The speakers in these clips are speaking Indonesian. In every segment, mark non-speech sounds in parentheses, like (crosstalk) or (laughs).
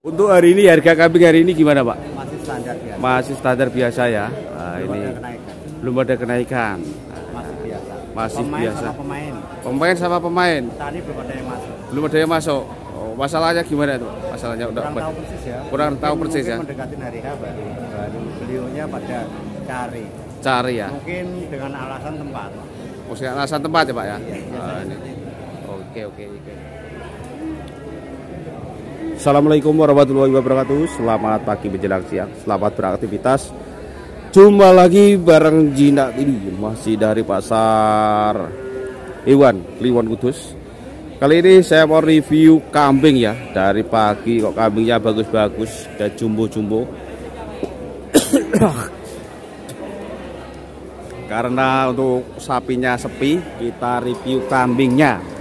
Untuk hari ini harga kambing hari ini gimana Pak? masih standar biasa Masih standar biasa ya. Nah, belum ini ada kenaikan belum ada kenaikan. masih biasa Masih pemain biasa. sama pemain Pemain sama pemain tadi belum ada yang masuk belum ada yang masuk. Oh, masalahnya gimana itu? Masalahnya udah kurang tahu persis ya Kurang tahu Mungkin- persis ya. mungkin mendekati hari H baru baru beliaunya pada cari cari ya. mungkin dengan alasan tempat Mesti alasan tempat ya Pak ya. Iya, Ah, ini. Oke oke oke. Assalamualaikum warahmatullahi wabarakatuh. Selamat pagi menjelang siang. Selamat beraktivitas. Jumpa lagi bareng Jinak ini masih dari pasar hewan Kliwon Kudus. Kali ini saya mau review kambing ya. Dari pagi kok kambingnya bagus-bagus dan jumbo-jumbo. (coughs) Karena untuk sapinya sepi, kita review kambingnya.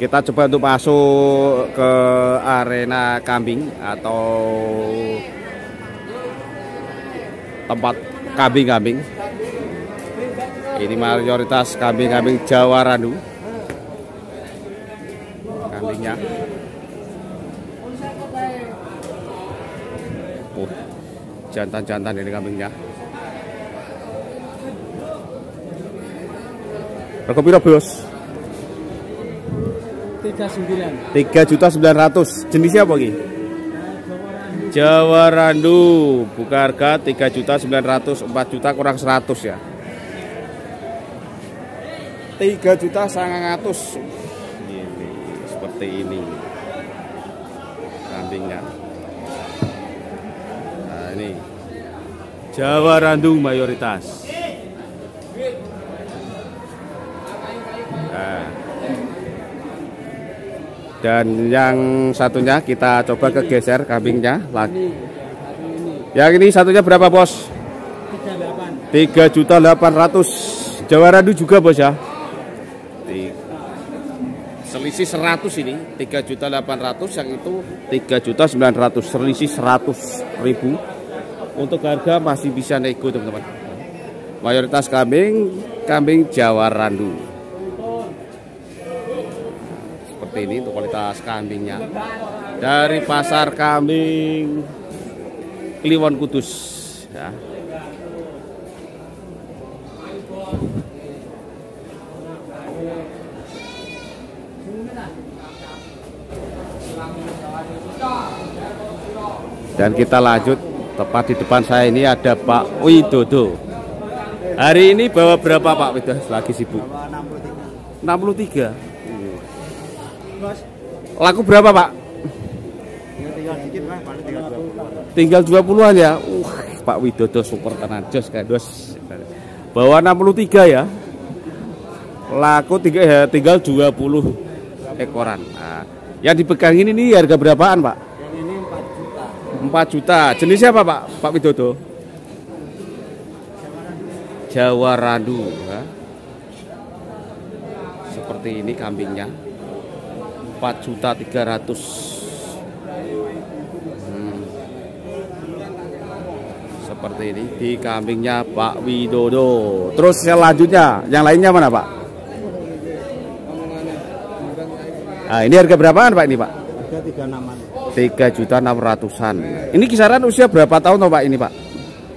Kita coba untuk masuk ke arena kambing atau tempat kambing-kambing. Ini mayoritas kambing-kambing Jawa Randu. Kambingnya. Oh, jantan-jantan ini kambingnya. Rego piro, Bos? 39 3 juta 900 jenisnya apa Ki? Jawa Randu. Buka harga 3 juta 900 4 juta kurang 100 ya. 3 juta 900 ini seperti ini. Kambingnya. Nah ini. Jawa Randu mayoritas dan yang satunya kita coba ke geser kambingnya lagi. Yang ini satunya berapa bos? 38 3 juta 800 Jawa Randu juga bos ya. Selisih 100 ini 3 juta 800 yang itu 3 juta 900 selisih 100 ribu. Untuk harga masih bisa nego teman-teman. Mayoritas kambing kambing Jawa Randu. Seperti ini untuk kualitas kambingnya dari pasar kambing Kliwon Kudus ya. Dan kita lanjut tepat di depan saya ini ada Pak Widodo. Hari ini bawa berapa Pak Widodo? Lagi sibuk. bawa 63 63. Laku berapa Pak? tinggal tinggal dikit lah paling tinggal 20 Tinggal 20-an ya. Uh, Pak Widodo super tenan jos kayak dos. Bawa 63 ya. Laku tiga, ya, tinggal 20 ekoran. Nah, yang dipegangin ini harga berapaan, Pak? yang ini 4 juta 4 juta. Jenisnya apa, Pak? Pak Widodo? Jawa Randu. ya. Seperti ini kambingnya. 4 juta 300. Hmm. Seperti ini di kambingnya Pak Widodo. Terus selanjutnya, yang lainnya mana, Pak? Nah, ini harga berapaan, Pak ini, Pak? harga 36an 3 juta 600-an. Ini kisaran usia berapa tahun Pak ini Pak?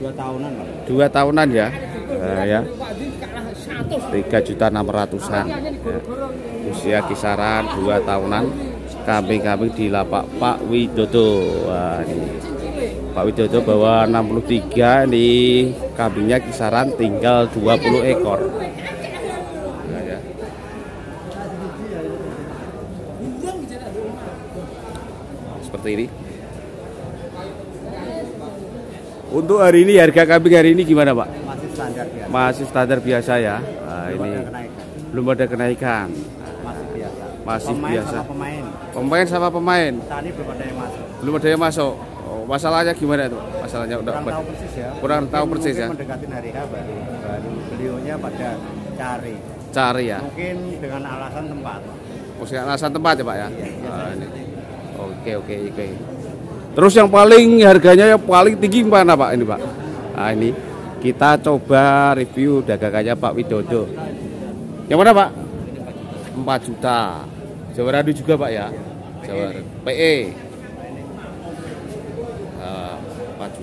2 tahunan pak Dua tahunan ya. Nah, ya. 3 juta 600-an. Ya. Usia kisaran 2 tahunan. Kambing-kambing di lapak Pak Widodo. Wah, ini. Pak Widodo bawa 63 ini kambingnya kisaran tinggal 20 ekor. Nah, ya. Seperti ini. Untuk hari ini harga kambing hari ini gimana Pak? Masih standar biasa Masih standar biasa ya. Nah, belum ini ada kenaikan belum ada kenaikan. masih biasa Masih pemain biasa. sama pemain Pemain sama pemain tadi belum ada yang masuk belum ada yang masuk. Oh, masalahnya gimana itu? Masalahnya udah kurang tahu persis ya Kurang Mungkin- tahu persis ya. mungkin mendekati hari H baru baru beliaunya pada cari cari ya. mungkin dengan alasan tempat Mesti alasan tempat ya Pak ya. Iya, iya. Ah, ini. Oke oke oke. Terus yang paling harganya yang paling tinggi mana Pak ini Pak? Nah ini kita coba review dagangannya Pak Widodo. Yang mana Pak? 4 juta. Jawa Radu juga Pak ya. Jawa PE.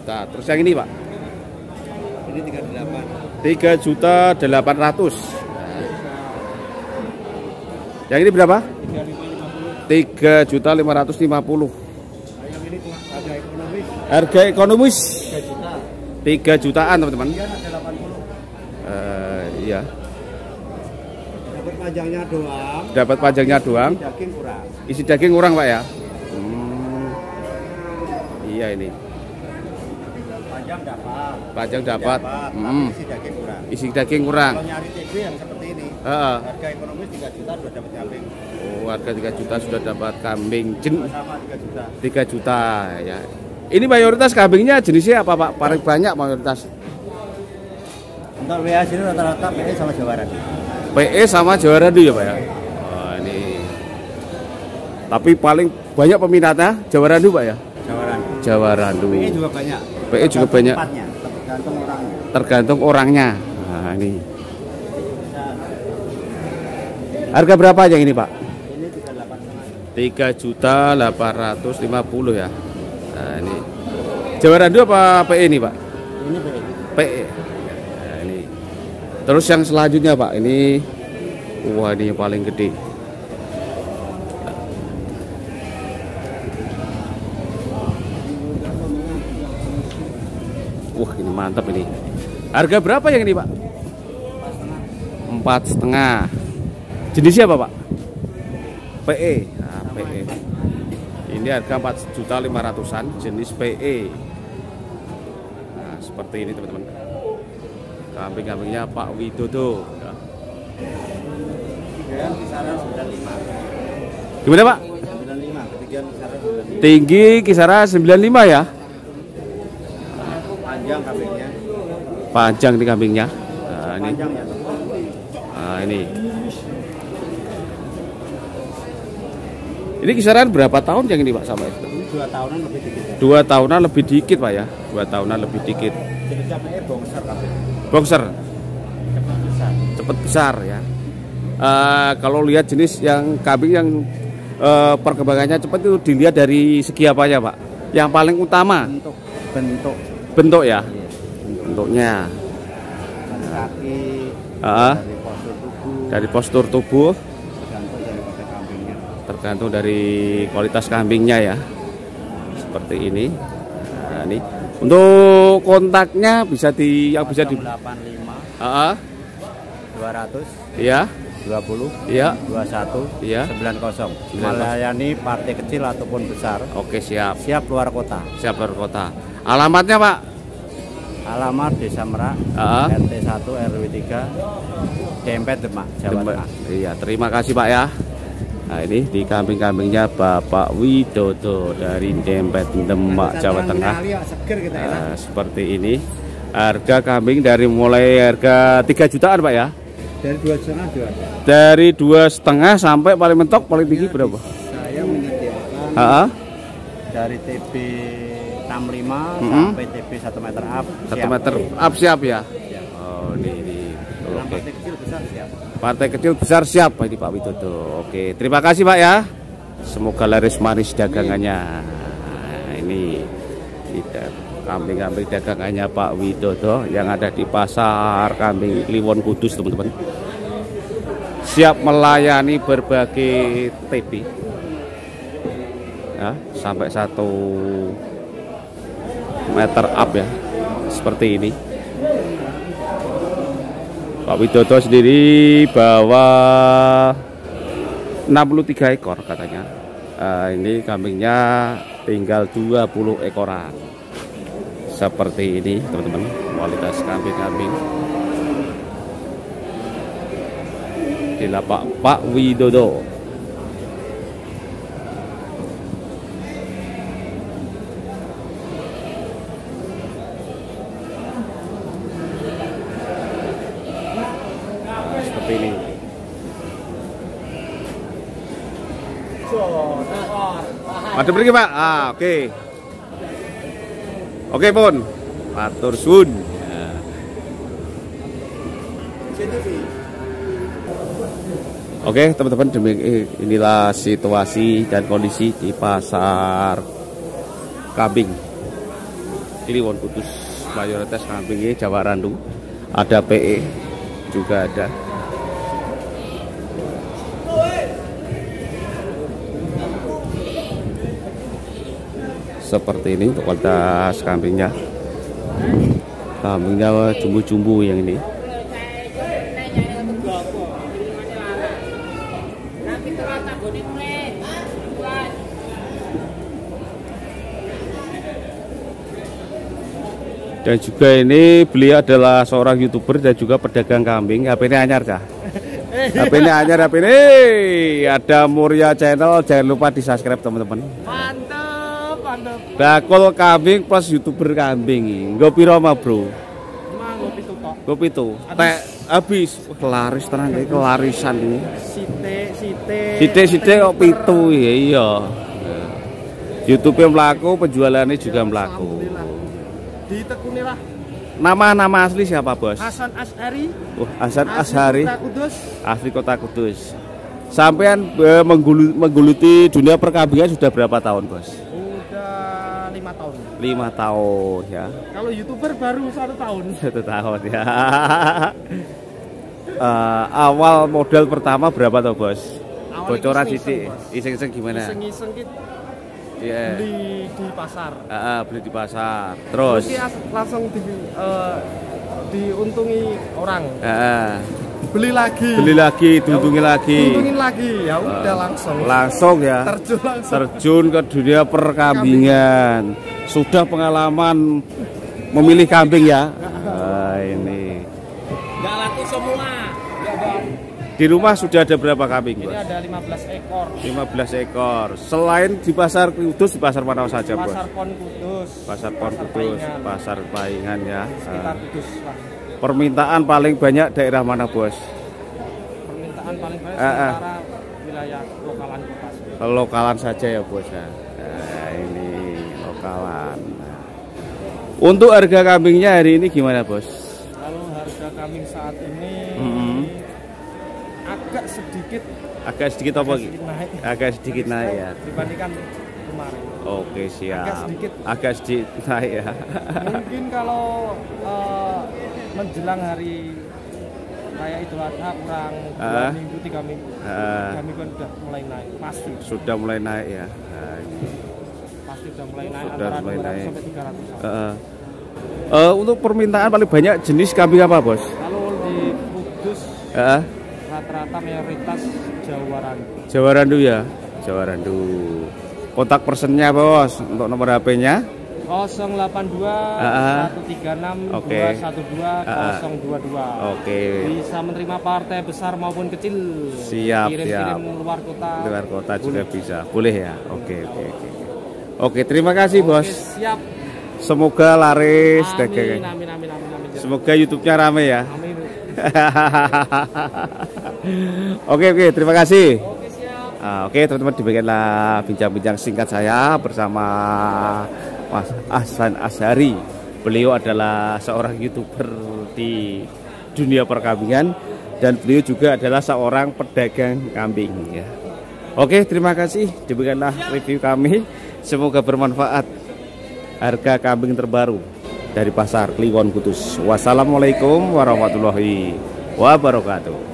juta. Terus yang ini, Pak? Ini 38. 3 juta 800. Yang ini berapa? 3 juta 550. Yang ini cuma harga ekonomis Harga ekonomis 3 juta. 3 jutaan, teman-teman. Kemudian ada 80. Eh, iya. Dapat panjangnya doang. Dapat panjangnya doang. Daging kurang. Isi daging kurang, Pak ya? Hmm. Iya ini. Panjang dapat. Panjang dapat. Dapat, Hmm. isi daging kurang. Isi daging kurang. Kalau nyari TB yang seperti ini, Heeh. harga ekonomis 3 juta sudah dapat kambing. Oh, harga 3 juta sudah dapat kambing jen Sama 3 juta. 3 juta ya. Ini mayoritas kambingnya jenisnya apa Pak? Paling banyak mayoritas. Untuk WA sini rata-rata PE sama Jawaran. PE sama Jawa Randu ya Pak ya? Oh, ini. Tapi paling banyak peminatnya Jawa Randu Pak ya? Jawaran. Jawa Randu. PE juga banyak. PE juga Tergantung banyak. Tempatnya, tergantung orangnya. Tergantung orangnya. Nah, ini. Harga berapa yang ini Pak? Ini 38 setengah. 3 juta 850 ya. Nah, ini. Jawa Randu apa PE ini Pak? Ini PE. PE. Nah, ini. Terus yang selanjutnya Pak, ini wah ini yang paling gede. Wah ini mantap ini. Harga berapa yang ini Pak? Empat setengah. Jenisnya apa Pak? PE. Nah, PE. Ini harga empat juta lima ratusan, jenis PE. Nah, seperti ini teman-teman. Kambing-kambingnya Pak Widodo. Ya. Ketigaan kisaran 95. Gimana Pak? 95, ketigaan kisaran 95. Tinggi kisaran 95 ya. Panjang kambingnya. Panjang nih kambingnya. Nah, ini. Ya. Nah, ini. Ini kisaran berapa tahun yang ini Pak sama itu? 2 tahunan lebih dikit. ya. Dua tahunan lebih dikit Pak ya. Dua tahunan lebih dikit. Kambing. Boxer Cepat besar. cepet besar ya. Eh, kalau lihat jenis yang kambing yang eh, perkembangannya cepat itu dilihat dari segi apanya Pak? Yang paling utama Bentuk bentuk bentuk ya, iya. bentuknya. dari kaki, Ah. dari postur tubuh, Dari postur tubuh tergantung dari kualitas kambingnya ya. Seperti ini. Nah, ini untuk kontaknya bisa di yang bisa di 85 Ah, 200 iya, 20 iya, 21 iya. 90 melayani partai kecil ataupun besar Oke, siap. siap luar kota Siap luar kota. Alamatnya, Pak? alamat Desa Merak Ah. RT 1 RW 3 Dempet Demak Jawa. Tengah Iya, terima kasih Pak ya. Nah ini di kambing-kambingnya Bapak Widodo dari Dempet Demak Jawa Tengah. seger kita Nah, seperti ini. Harga kambing dari mulai harga 3 jutaan Pak ya. dari dua setengah Dari dua setengah sampai paling mentok paling tinggi berapa? saya menyediakan dari TB 65 Mm-mm. sampai TB 1 meter up satu siap. meter up siap ya. Siap. Oh ini, ini. Oke. siap Partai kecil besar siap ini Pak Widodo. Oke, terima kasih Pak ya. Semoga laris manis dagangannya. Nah, ini tidak kambing-kambing dagangannya Pak Widodo yang ada di pasar kambing Kliwon Kudus teman-teman. Siap melayani berbagai TB. Ya, sampai satu meter up ya. Seperti ini. Pak Widodo sendiri bawa 63 ekor katanya. Eh, ini kambingnya tinggal 20 ekoran. Seperti ini teman-teman kualitas kambing-kambing. Di lapak Pak Widodo. Seperti ini. Ada pergi Pak. Ah, oke. Oke pun. Matur sun. Oke teman-teman demi inilah situasi dan kondisi di pasar kambing Kliwon Kudus mayoritas kambingnya Jawa Randu ada PE juga ada seperti ini untuk kualitas kambingnya. Kambingnya jumbo-jumbo yang ini. Dan juga ini beliau adalah seorang youtuber dan juga pedagang kambing HP ini anyar cah (laughs) HP ini anyar HP ini ada Muria channel jangan lupa di subscribe teman-teman. Bakul kambing plus youtuber kambing gue piro mah bro gue pitu teh habis Wah, laris tenang kayak kelarisan ini Site, site. Sithik-sithik kok pitu ya iya. YouTube melaku, penjualannya juga melaku. Ditekuni lah Nama-nama asli siapa, Bos? Hasan Ashari. Oh, Hasan Ashari, Kota Kudus. asli Kota Kudus. Sampean eh, menggulu- menggeluti dunia perkambingan sudah berapa tahun, Bos? Lima tahun. Lima tahun ya. Kalau youtuber baru satu tahun. (laughs) Satu tahun ya. (laughs) Eh, awal modal pertama berapa tuh, Bos? Bocoran sisi, iseng-iseng gimana? Iseng-iseng kita Iya. beli di pasar. Ah, ah, beli di pasar. Terus? Terus langsung di, eh, diuntungi orang. Ah, ah. Beli lagi. beli lagi, diuntungin lagi. Diuntungin lagi. Ya udah langsung. Langsung ya. Terjun langsung. Terjun ke dunia perkambingan. Sudah pengalaman memilih kambing ya. Ah, ini. Gak laku semua. Ya, Bang. Di rumah sudah ada berapa kambing, Ini Bos? ada 15 ekor. 15 ekor. Selain di pasar Kudus, di pasar mana saja, Bos? Pasar Pon Kudus. Pasar Pon Kudus, Paingan. pasar Paingan ya. Ah. Sekitar Kudus lah. Permintaan paling banyak daerah mana, Bos? Permintaan paling banyak sementara wilayah lokalan kota. lokalan saja ya bos ya nah, ini lokalan Nah. untuk harga kambingnya hari ini gimana bos Kalau harga kambing saat ini Mhm. agak sedikit agak sedikit apa agak sedikit naik. agak sedikit naik ya Dibandingkan kemarin. oke siap Agak sedikit. agak sedikit naik ya Mungkin kalau eh, menjelang hari raya Idul Adha kurang dua Ah. minggu tiga minggu. Ah. tiga minggu udah mulai naik pasti. Sudah mulai naik ya? Nah, ini. pasti udah mulai naik Sudah antara mulai 200 naik. sampai 300 Eh, eh, untuk permintaan paling banyak jenis kambing apa bos? Kalau di Kudus Eh, rata-rata mayoritas Jawa Randu. Jawa Randu ya? Jawa Randu. Kontak personnya bos untuk nomor HP-nya 082 Ah, ah. 136 Oke. 212 Ah, ah. 022 oke. Bisa menerima partai besar maupun kecil. Siap, kirim-kirim siap. luar kota. Luar kota juga Boleh. bisa. Boleh ya? Oke oke oke. Oke terima kasih Oke, bos. siap. Semoga laris. Amin, dagangan amin amin amin amin semoga YouTube-nya rame ya. Amin. (laughs) Oke oke. Terima kasih. Oke siap. Ah, oke teman-teman demikianlah bincang-bincang singkat saya bersama Mas Ahsan Ashari beliau adalah seorang youtuber di dunia perkambingan dan beliau juga adalah seorang pedagang kambing ya Oke, terima kasih. Demikianlah review kami. Semoga bermanfaat. Harga kambing terbaru dari pasar Kliwon Kudus. Wassalamualaikum warahmatullahi wabarakatuh.